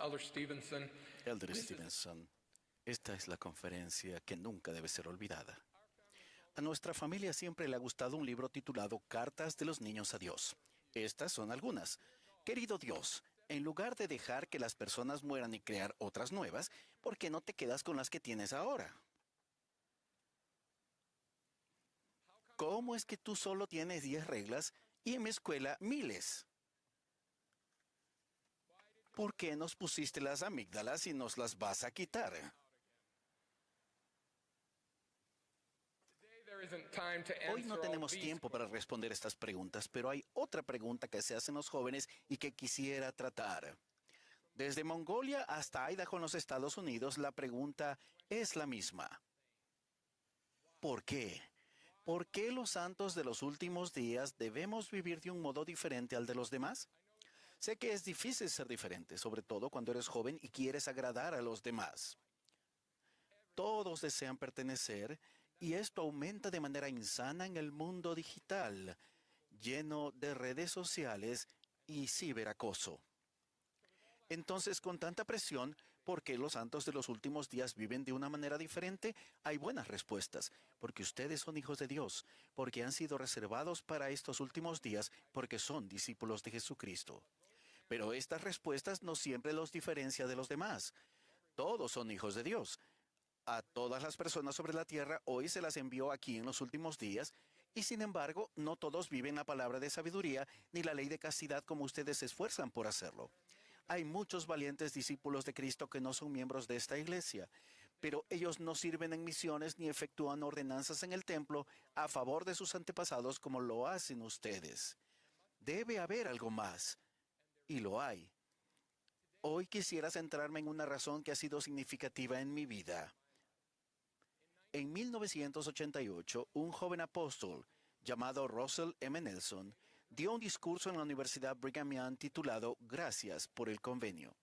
Elder Stevenson. Elder Stevenson, esta es la conferencia que nunca debe ser olvidada. A nuestra familia siempre le ha gustado un libro titulado Cartas de los Niños a Dios. Estas son algunas. Querido Dios, en lugar de dejar que las personas mueran y crear otras nuevas, ¿por qué no te quedas con las que tienes ahora? ¿Cómo es que tú solo tienes 10 reglas y en mi escuela miles? ¿Por qué nos pusiste las amígdalas y nos las vas a quitar? Hoy no tenemos tiempo para responder estas preguntas, pero hay otra pregunta que se hacen los jóvenes y que quisiera tratar. Desde Mongolia hasta Idaho en los Estados Unidos, la pregunta es la misma. ¿Por qué? ¿Por qué los santos de los últimos días debemos vivir de un modo diferente al de los demás? Sé que es difícil ser diferente, sobre todo cuando eres joven y quieres agradar a los demás. Todos desean pertenecer y esto aumenta de manera insana en el mundo digital, lleno de redes sociales y ciberacoso. Entonces, con tanta presión, ¿por qué los santos de los últimos días viven de una manera diferente? Hay buenas respuestas, porque ustedes son hijos de Dios, porque han sido reservados para estos últimos días, porque son discípulos de Jesucristo. Pero estas respuestas no siempre los diferencia de los demás. Todos son hijos de Dios. A todas las personas sobre la tierra hoy se las envió aquí en los últimos días, y sin embargo, no todos viven la palabra de sabiduría ni la ley de castidad como ustedes se esfuerzan por hacerlo. Hay muchos valientes discípulos de Cristo que no son miembros de esta iglesia, pero ellos no sirven en misiones ni efectúan ordenanzas en el templo a favor de sus antepasados como lo hacen ustedes. Debe haber algo más, y lo hay. Hoy quisiera centrarme en una razón que ha sido significativa en mi vida. En 1988, un joven apóstol llamado Russell M. Nelson dio un discurso en la Universidad Brigham Young titulado Gracias por el convenio,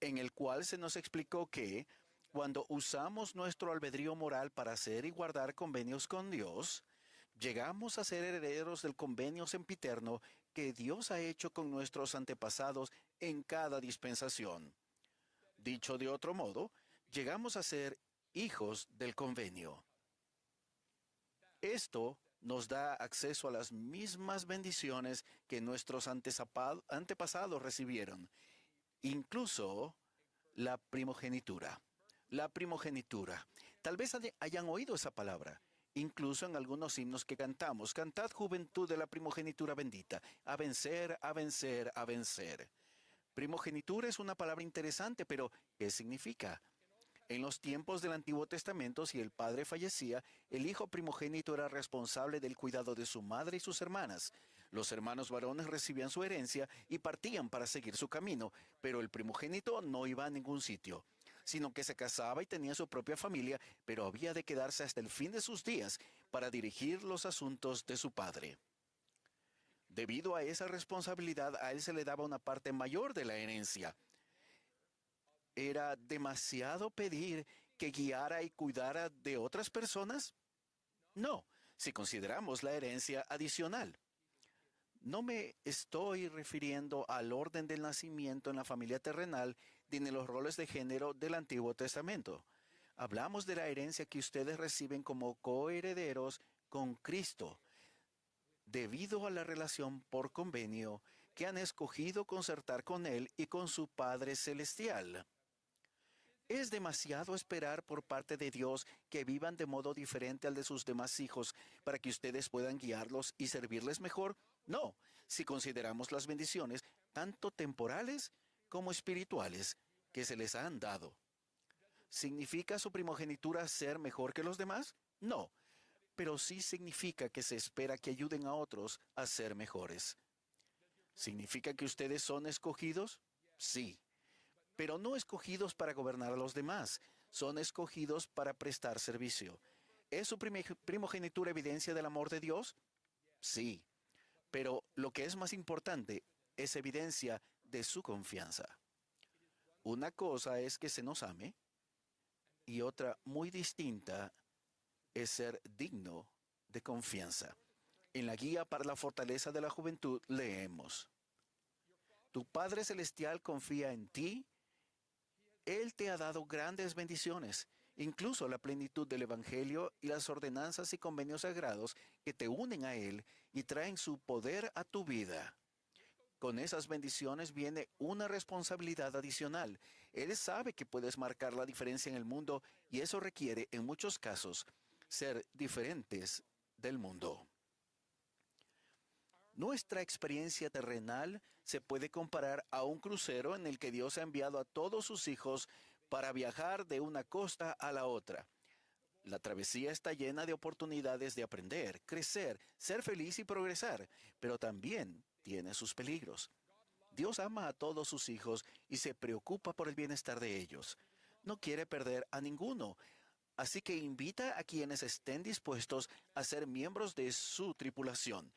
en el cual se nos explicó que cuando usamos nuestro albedrío moral para hacer y guardar convenios con Dios, llegamos a ser herederos del convenio sempiterno que Dios ha hecho con nuestros antepasados en cada dispensación. Dicho de otro modo, llegamos a ser hijos del convenio. Esto nos da acceso a las mismas bendiciones que nuestros antepasados recibieron, incluso la primogenitura. La primogenitura. Tal vez hayan oído esa palabra. Incluso en algunos himnos que cantamos, cantad juventud de la primogenitura bendita, a vencer, a vencer, a vencer. Primogenitura es una palabra interesante, pero ¿qué significa? En los tiempos del Antiguo Testamento, si el padre fallecía, el hijo primogénito era responsable del cuidado de su madre y sus hermanas. Los hermanos varones recibían su herencia y partían para seguir su camino, pero el primogénito no iba a ningún sitio, sino que se casaba y tenía su propia familia, pero había de quedarse hasta el fin de sus días para dirigir los asuntos de su padre. Debido a esa responsabilidad, a él se le daba una parte mayor de la herencia ¿Era demasiado pedir que guiara y cuidara de otras personas? No, si consideramos la herencia adicional. No me estoy refiriendo al orden del nacimiento en la familia terrenal en los roles de género del Antiguo Testamento. Hablamos de la herencia que ustedes reciben como coherederos con Cristo, debido a la relación por convenio que han escogido concertar con Él y con su Padre Celestial. ¿Es demasiado esperar por parte de Dios que vivan de modo diferente al de sus demás hijos para que ustedes puedan guiarlos y servirles mejor? No, si consideramos las bendiciones, tanto temporales como espirituales, que se les han dado. ¿Significa su primogenitura ser mejor que los demás? No, pero sí significa que se espera que ayuden a otros a ser mejores. ¿Significa que ustedes son escogidos? Sí pero no escogidos para gobernar a los demás, son escogidos para prestar servicio. ¿Es su primogenitura evidencia del amor de Dios? Sí, pero lo que es más importante es evidencia de su confianza. Una cosa es que se nos ame y otra muy distinta es ser digno de confianza. En la guía para la fortaleza de la juventud leemos, Tu Padre Celestial confía en ti Él te ha dado grandes bendiciones, incluso la plenitud del Evangelio y las ordenanzas y convenios sagrados que te unen a Él y traen su poder a tu vida. Con esas bendiciones viene una responsabilidad adicional. Él sabe que puedes marcar la diferencia en el mundo y eso requiere, en muchos casos, ser diferentes del mundo. Nuestra experiencia terrenal se puede comparar a un crucero en el que Dios ha enviado a todos sus hijos para viajar de una costa a la otra. La travesía está llena de oportunidades de aprender, crecer, ser feliz y progresar, pero también tiene sus peligros. Dios ama a todos sus hijos y se preocupa por el bienestar de ellos. No quiere perder a ninguno, así que invita a quienes estén dispuestos a ser miembros de su tripulación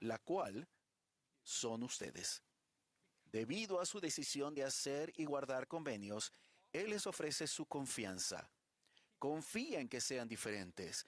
la cual son ustedes. Debido a su decisión de hacer y guardar convenios, Él les ofrece su confianza. Confía en que sean diferentes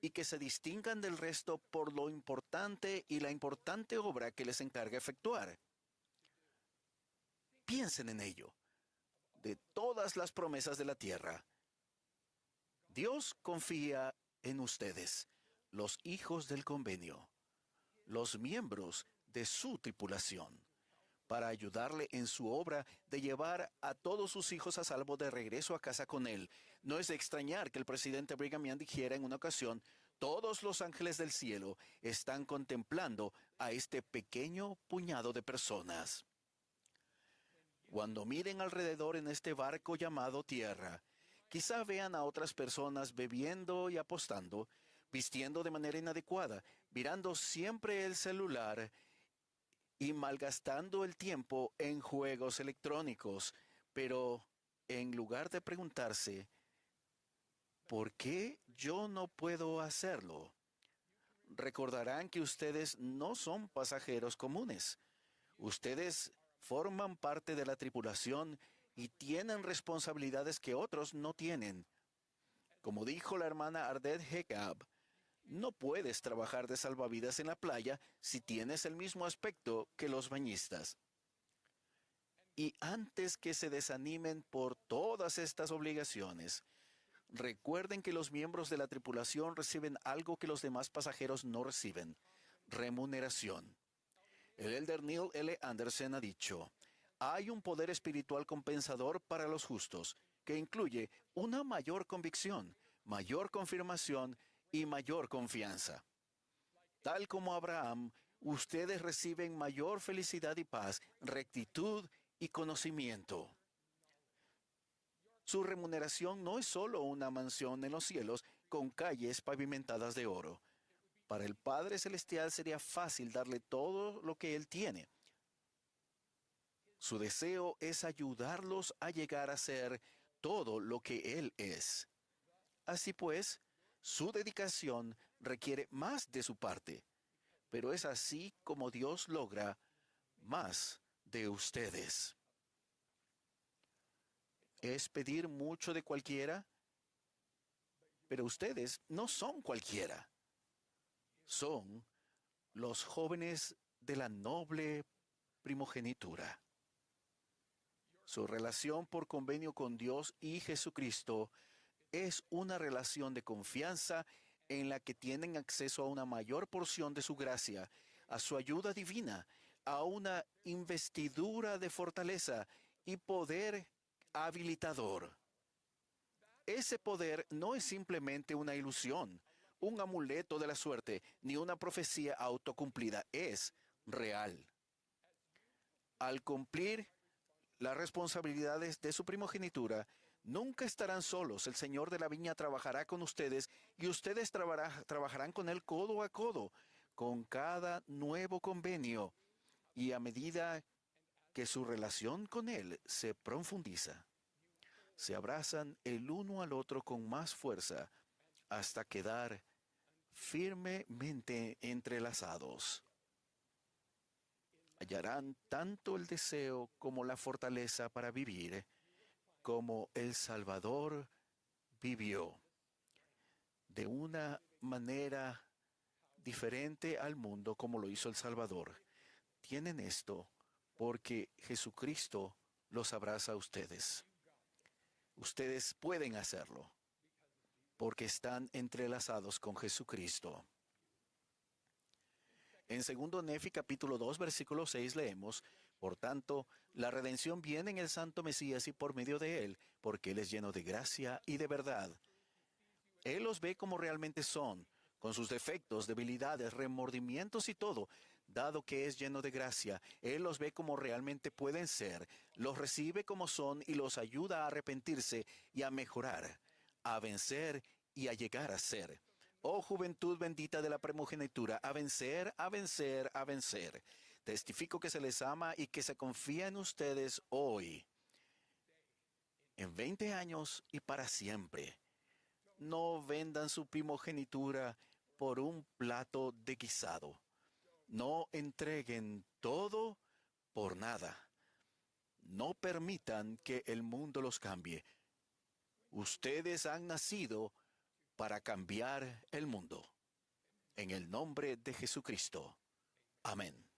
y que se distingan del resto por lo importante y la importante obra que les encarga efectuar. Piensen en ello. De todas las promesas de la tierra, Dios confía en ustedes, los hijos del convenio los miembros de su tripulación para ayudarle en su obra de llevar a todos sus hijos a salvo de regreso a casa con él. No es de extrañar que el presidente Brigham Young dijera en una ocasión, todos los ángeles del cielo están contemplando a este pequeño puñado de personas. Cuando miren alrededor en este barco llamado tierra, quizá vean a otras personas bebiendo y apostando, vistiendo de manera inadecuada, mirando siempre el celular y malgastando el tiempo en juegos electrónicos. Pero en lugar de preguntarse, ¿por qué yo no puedo hacerlo? Recordarán que ustedes no son pasajeros comunes. Ustedes forman parte de la tripulación y tienen responsabilidades que otros no tienen. Como dijo la hermana Ardet Hekab, no puedes trabajar de salvavidas en la playa si tienes el mismo aspecto que los bañistas. Y antes que se desanimen por todas estas obligaciones, recuerden que los miembros de la tripulación reciben algo que los demás pasajeros no reciben, remuneración. El elder Neil L. Anderson ha dicho, hay un poder espiritual compensador para los justos, que incluye una mayor convicción, mayor confirmación y mayor confianza. Tal como Abraham, ustedes reciben mayor felicidad y paz, rectitud y conocimiento. Su remuneración no es solo una mansión en los cielos con calles pavimentadas de oro. Para el Padre Celestial sería fácil darle todo lo que Él tiene. Su deseo es ayudarlos a llegar a ser todo lo que Él es. Así pues, su dedicación requiere más de su parte, pero es así como Dios logra más de ustedes. Es pedir mucho de cualquiera, pero ustedes no son cualquiera. Son los jóvenes de la noble primogenitura. Su relación por convenio con Dios y Jesucristo es una relación de confianza en la que tienen acceso a una mayor porción de su gracia, a su ayuda divina, a una investidura de fortaleza y poder habilitador. Ese poder no es simplemente una ilusión, un amuleto de la suerte, ni una profecía autocumplida, es real. Al cumplir las responsabilidades de su primogenitura, Nunca estarán solos. El Señor de la viña trabajará con ustedes y ustedes trabajarán con Él codo a codo, con cada nuevo convenio y a medida que su relación con Él se profundiza. Se abrazan el uno al otro con más fuerza hasta quedar firmemente entrelazados. Hallarán tanto el deseo como la fortaleza para vivir como el Salvador vivió de una manera diferente al mundo como lo hizo el Salvador. Tienen esto porque Jesucristo los abraza a ustedes. Ustedes pueden hacerlo porque están entrelazados con Jesucristo. En segundo Nefi capítulo 2 versículo 6 leemos, por tanto, la redención viene en el Santo Mesías y por medio de él, porque él es lleno de gracia y de verdad. Él los ve como realmente son, con sus defectos, debilidades, remordimientos y todo. Dado que es lleno de gracia, Él los ve como realmente pueden ser, los recibe como son y los ayuda a arrepentirse y a mejorar, a vencer y a llegar a ser. Oh juventud bendita de la primogenitura, a vencer, a vencer, a vencer. Testifico que se les ama y que se confía en ustedes hoy, en 20 años y para siempre. No vendan su primogenitura por un plato de guisado. No entreguen todo por nada. No permitan que el mundo los cambie. Ustedes han nacido para cambiar el mundo. En el nombre de Jesucristo. Amén.